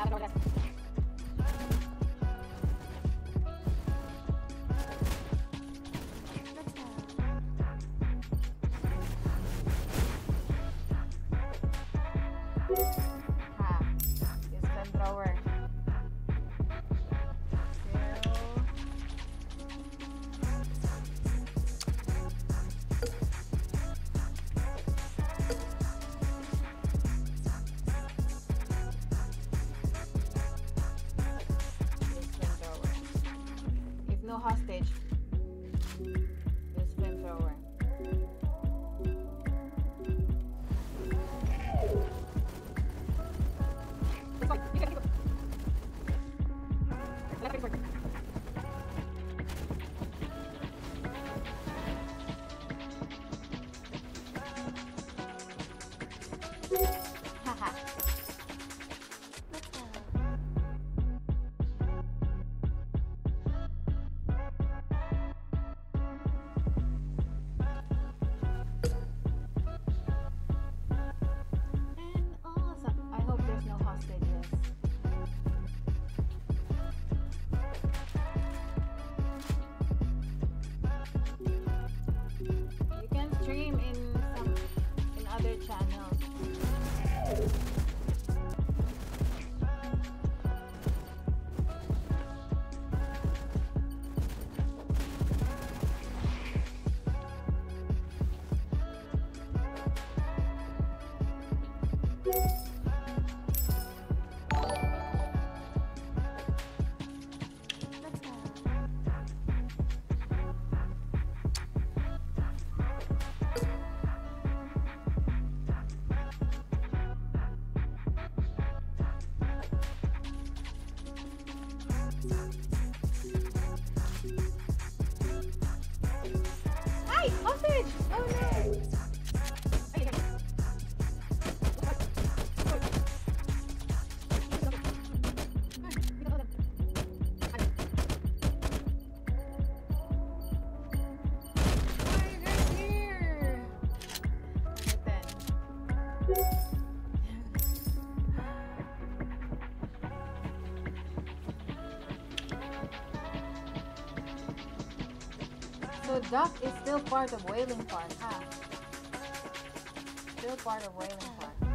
Árboles. Hostage, use flamethrower. Haha. Other So duck is still part of whaling park, huh? Still part of whaling park.